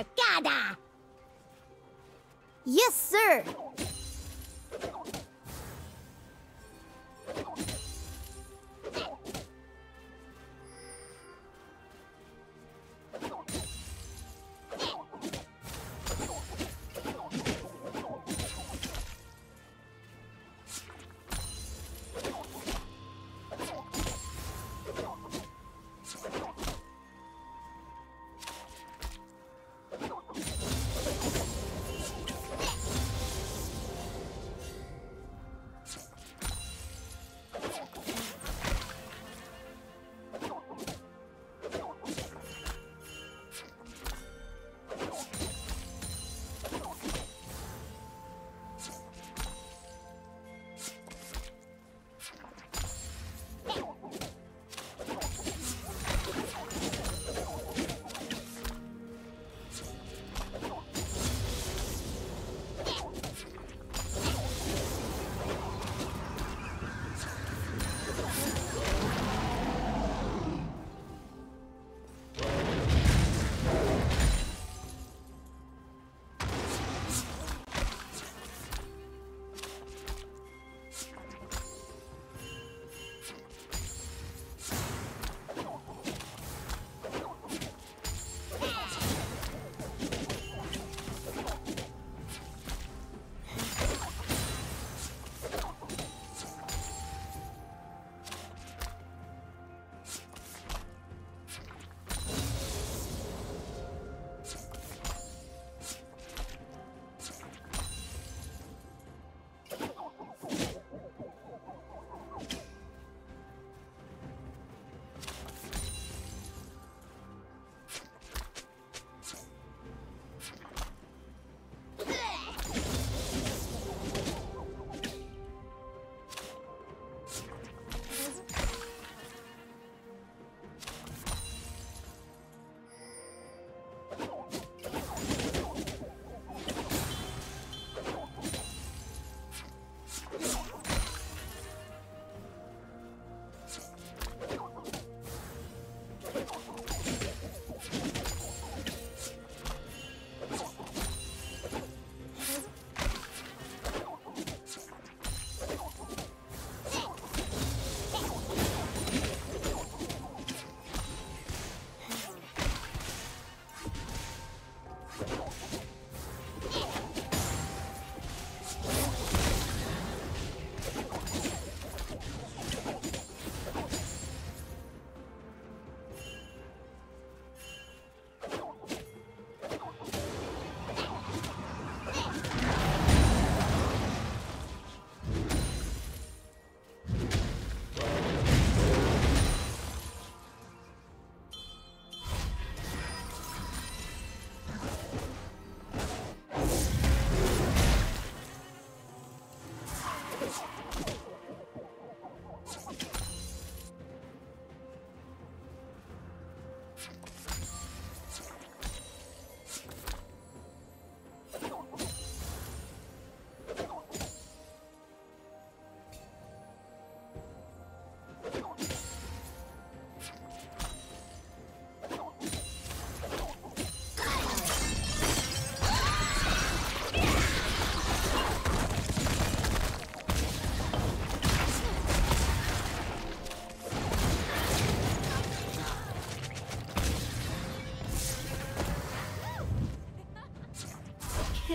Arcada! Yes, sir!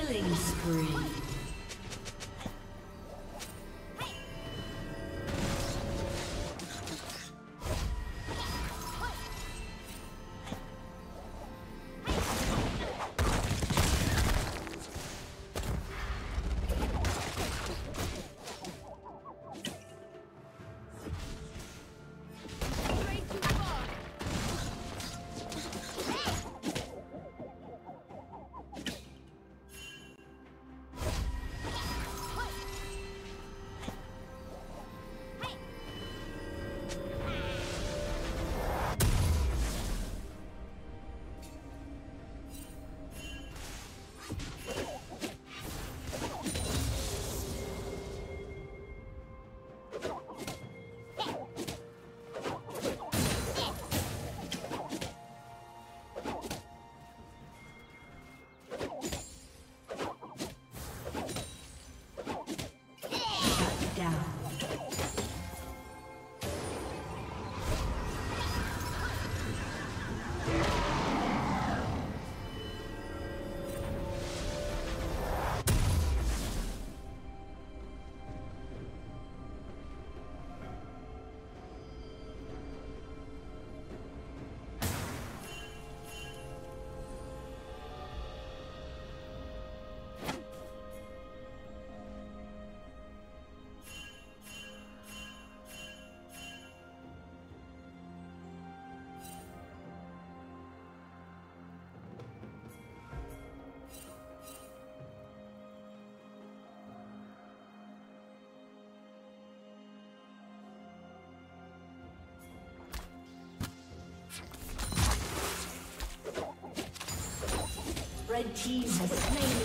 Killing spree. Red team has slain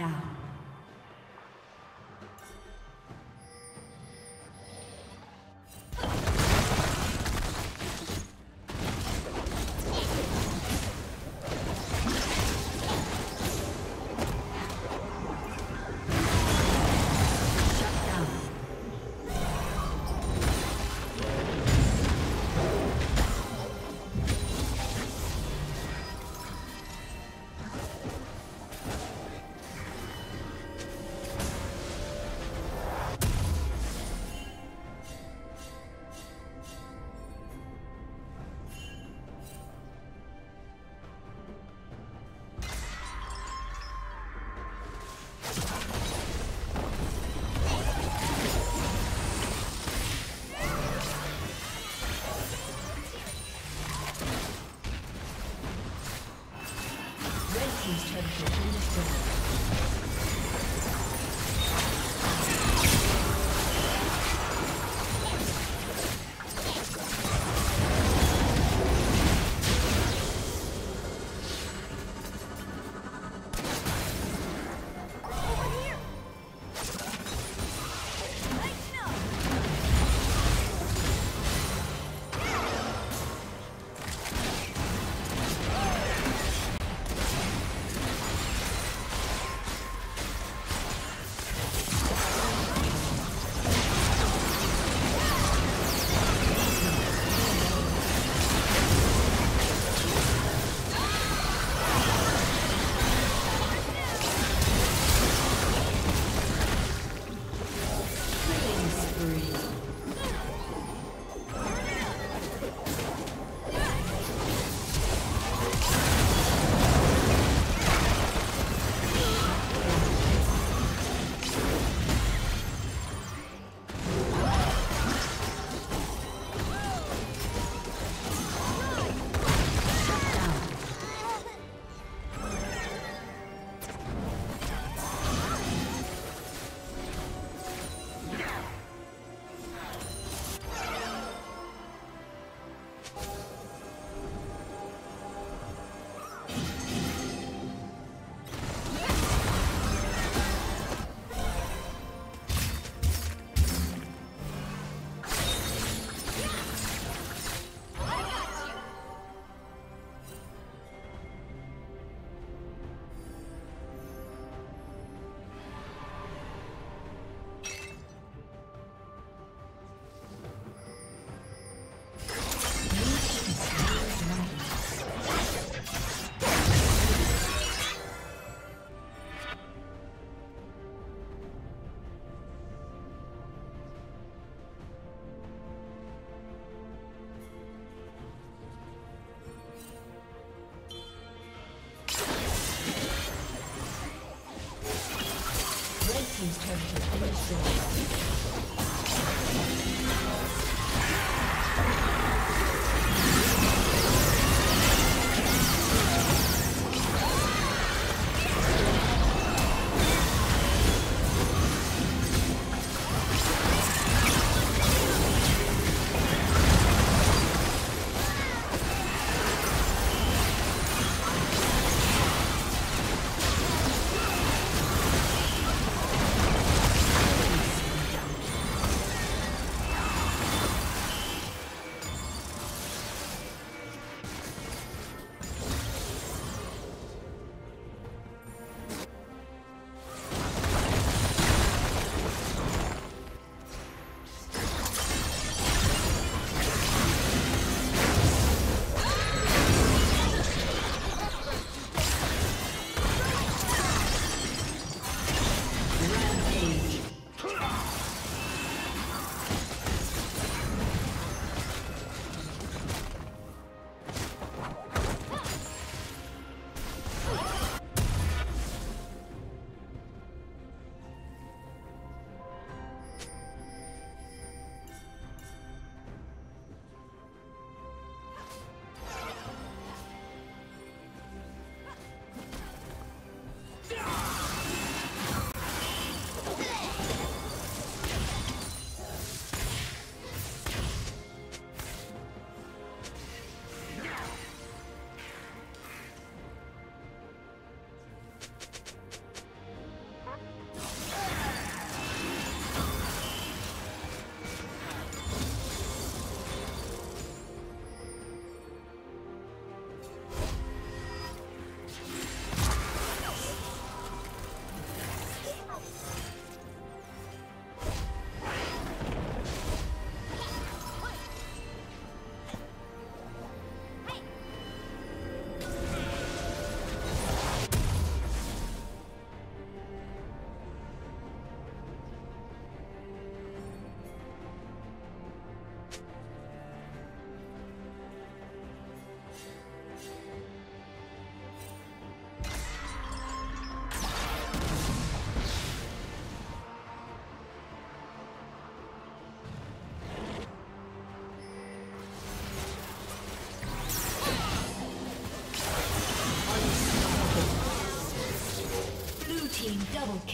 Down.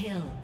Kill.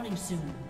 Inhibitor soon.